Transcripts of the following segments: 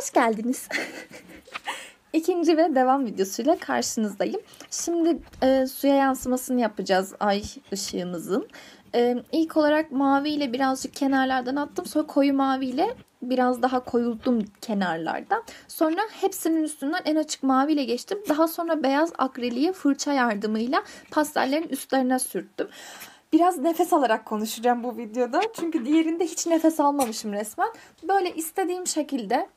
Hoş geldiniz. İkinci ve devam videosuyla karşınızdayım. Şimdi e, suya yansımasını yapacağız ay ışığımızın. E, ilk olarak mavi ile birazcık kenarlardan attım. Sonra koyu mavi ile biraz daha koyuldum kenarlardan. Sonra hepsinin üstünden en açık mavi ile geçtim. Daha sonra beyaz akriliği fırça yardımıyla pastellerin üstlerine sürttüm. Biraz nefes alarak konuşacağım bu videoda. Çünkü diğerinde hiç nefes almamışım resmen. Böyle istediğim şekilde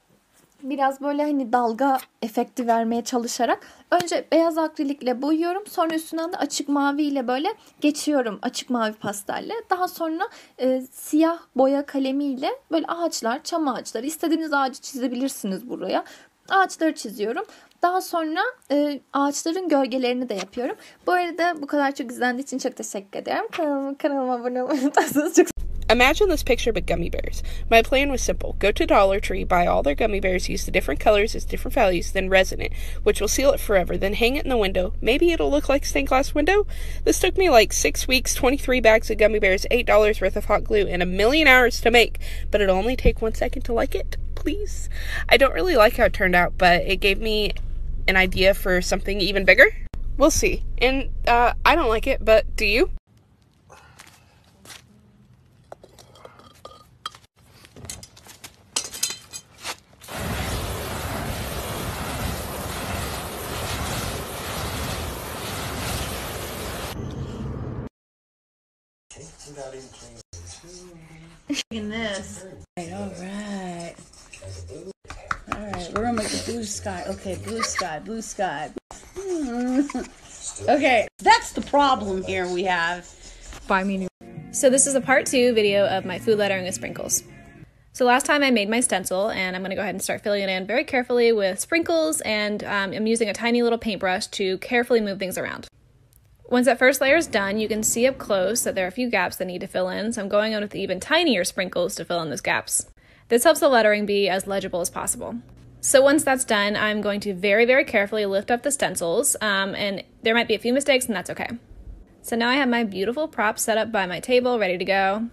biraz böyle hani dalga efekti vermeye çalışarak önce beyaz akrilikle boyuyorum. Sonra üstünden de açık mavi ile böyle geçiyorum açık mavi pastelle. Daha sonra e, siyah boya kalemiyle böyle ağaçlar, çam ağaçları istediğiniz ağacı çizebilirsiniz buraya. Ağaçları çiziyorum. Daha sonra e, ağaçların gölgelerini de yapıyorum. Bu arada bu kadar çok izlendiği için çok teşekkür ederim. Kanalıma, kanalıma abone olmayı çok Imagine this picture but gummy bears. My plan was simple. Go to Dollar Tree, buy all their gummy bears, use the different colors as different values, then resin it, which will seal it forever, then hang it in the window. Maybe it'll look like stained glass window? This took me like six weeks, 23 bags of gummy bears, $8 worth of hot glue, and a million hours to make, but it'll only take one second to like it, please. I don't really like how it turned out, but it gave me an idea for something even bigger. We'll see. And uh, I don't like it, but do you? In this. Right, all right. All right, we're gonna make the blue sky. Okay, blue sky, blue sky. okay, that's the problem here we have. Buy me new. So this is a part two video of my food lettering with sprinkles. So last time I made my stencil and I'm going to go ahead and start filling it in very carefully with sprinkles and um, I'm using a tiny little paintbrush to carefully move things around. Once that first layer is done, you can see up close that there are a few gaps that need to fill in, so I'm going in with even tinier sprinkles to fill in those gaps. This helps the lettering be as legible as possible. So once that's done, I'm going to very, very carefully lift up the stencils, um, and there might be a few mistakes, and that's okay. So now I have my beautiful prop set up by my table, ready to go.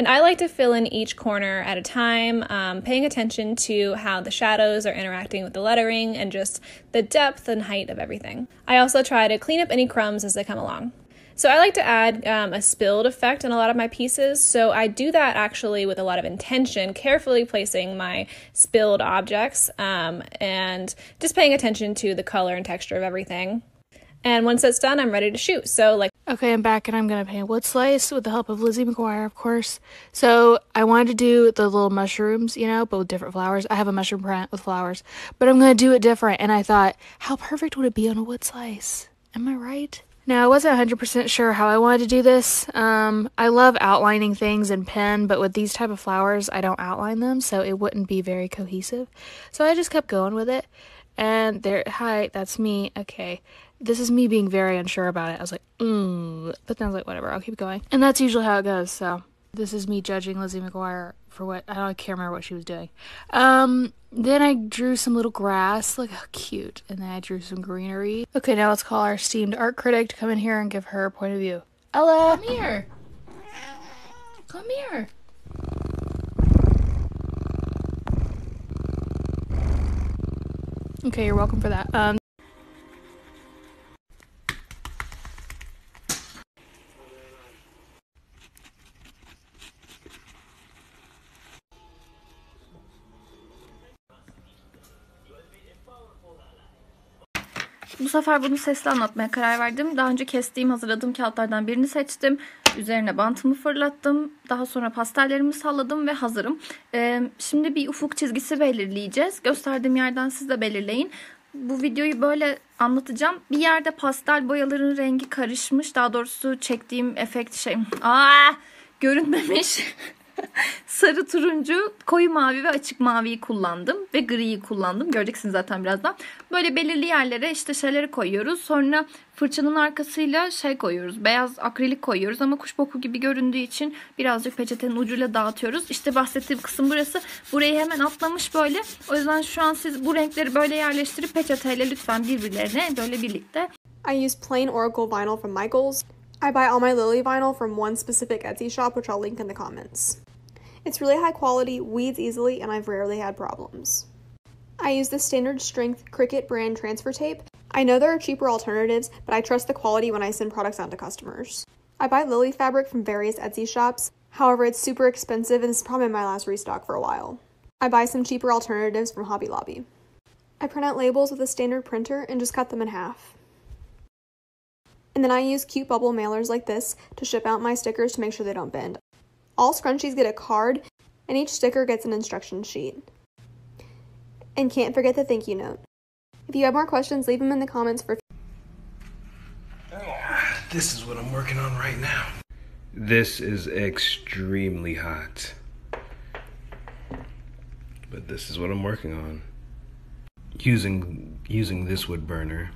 And I like to fill in each corner at a time, um, paying attention to how the shadows are interacting with the lettering and just the depth and height of everything. I also try to clean up any crumbs as they come along. So I like to add um, a spilled effect in a lot of my pieces. So I do that actually with a lot of intention, carefully placing my spilled objects um, and just paying attention to the color and texture of everything. And once that's done, I'm ready to shoot. So like Okay, I'm back and I'm gonna paint wood slice with the help of Lizzie McGuire, of course. So I wanted to do the little mushrooms, you know, but with different flowers. I have a mushroom print with flowers, but I'm gonna do it different. And I thought, how perfect would it be on a wood slice? Am I right? Now, I wasn't 100% sure how I wanted to do this. Um, I love outlining things in pen, but with these type of flowers, I don't outline them, so it wouldn't be very cohesive. So I just kept going with it. And there, hi, that's me. Okay this is me being very unsure about it. I was like, mm, but then I was like, whatever, I'll keep going. And that's usually how it goes. So this is me judging Lizzie McGuire for what I don't I can't remember what she was doing. Um, then I drew some little grass. Look how cute. And then I drew some greenery. Okay, now let's call our esteemed art critic to come in here and give her point of view. Ella, come here. Come here. Okay, you're welcome for that. Um, Bu sefer bunu sesli anlatmaya karar verdim. Daha önce kestiğim, hazırladığım kağıtlardan birini seçtim. Üzerine bantımı fırlattım. Daha sonra pastellerimi salladım ve hazırım. Ee, şimdi bir ufuk çizgisi belirleyeceğiz. Gösterdiğim yerden siz de belirleyin. Bu videoyu böyle anlatacağım. Bir yerde pastel boyaların rengi karışmış. Daha doğrusu çektiğim efekt şey... Aa, görünmemiş. sarı, turuncu, koyu mavi ve açık maviyi kullandım. Ve griyi kullandım. Göreceksiniz zaten birazdan. Böyle belirli yerlere işte şeyleri koyuyoruz. Sonra fırçanın arkasıyla şey koyuyoruz. Beyaz akrilik koyuyoruz ama kuş boku gibi göründüğü için birazcık peçetenin ucuyla dağıtıyoruz. İşte bahsettiğim kısım burası. Burayı hemen atlamış böyle. O yüzden şu an siz bu renkleri böyle yerleştirip peçeteyle lütfen birbirlerine böyle birlikte I use plain Oracle vinyl from Michaels. I buy all my Lily vinyl from one specific Etsy shop, which I'll link in the comments. It's really high quality, weeds easily, and I've rarely had problems. I use the standard strength Cricut brand transfer tape. I know there are cheaper alternatives, but I trust the quality when I send products out to customers. I buy lily fabric from various Etsy shops, however, it's super expensive and it's probably my last restock for a while. I buy some cheaper alternatives from Hobby Lobby. I print out labels with a standard printer and just cut them in half. And then I use cute bubble mailers like this to ship out my stickers to make sure they don't bend. All scrunchies get a card, and each sticker gets an instruction sheet. And can't forget the thank you note. If you have more questions, leave them in the comments for This is what I'm working on right now. This is extremely hot. But this is what I'm working on. Using using this wood burner.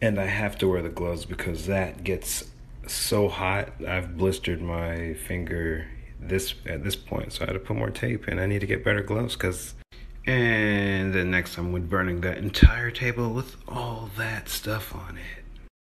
And I have to wear the gloves because that gets so hot. I've blistered my finger this at this point, so I had to put more tape and I need to get better gloves cuz and then next I'm burning that entire table with all that stuff on it.